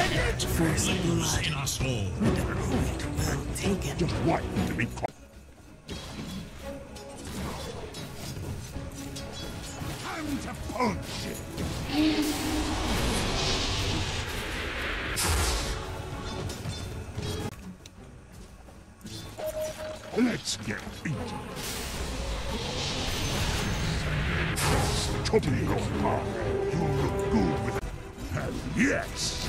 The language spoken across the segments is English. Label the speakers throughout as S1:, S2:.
S1: First blood.
S2: Us all.
S1: Point well taken.
S3: Just what to be caught. Time to punch it. Let's get beaten. Chopping your. You look good with and yes.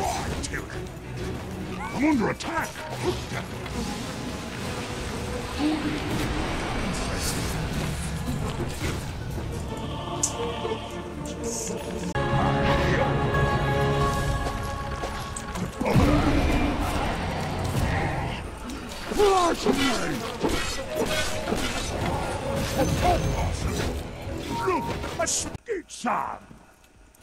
S3: Right, Tyrion. I'm under attack. Flash me! Look, a skate son!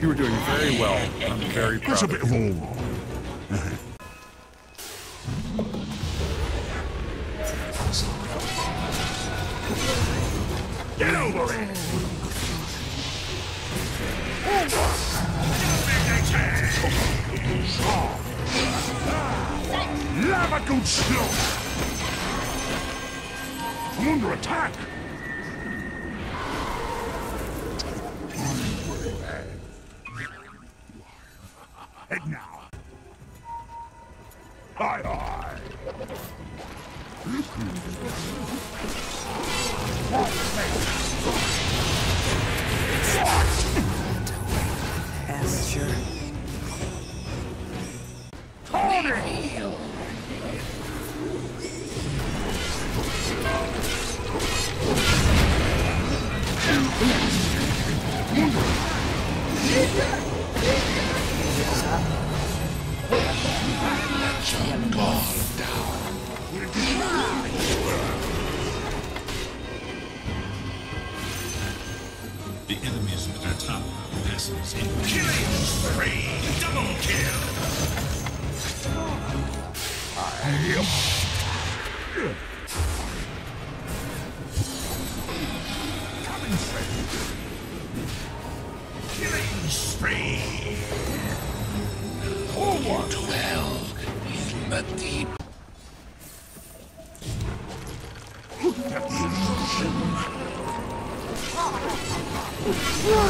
S4: You were doing very well. I'm very
S3: That's
S4: proud.
S3: a
S4: of
S3: bit of all. Get over it! Lava good slow! I'm under attack! Aye, aye!
S1: Pasture.
S2: The enemy's middle tower passes in killing spree. Double kill. Killing spree. Forward. Dwell in the deep. Triple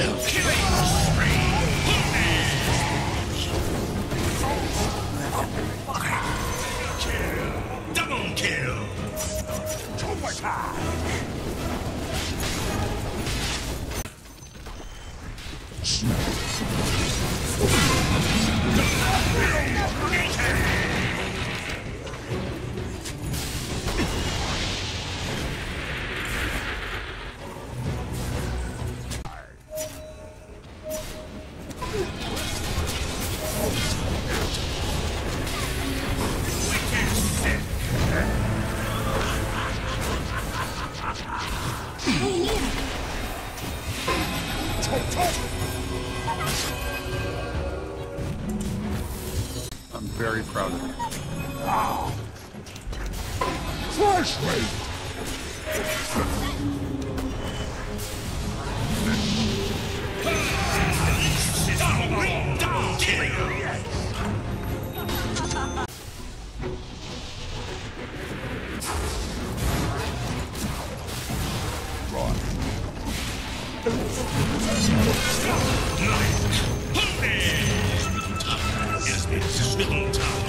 S2: Killing
S4: very proud of you.
S3: Flashlight!
S2: Yes, its middle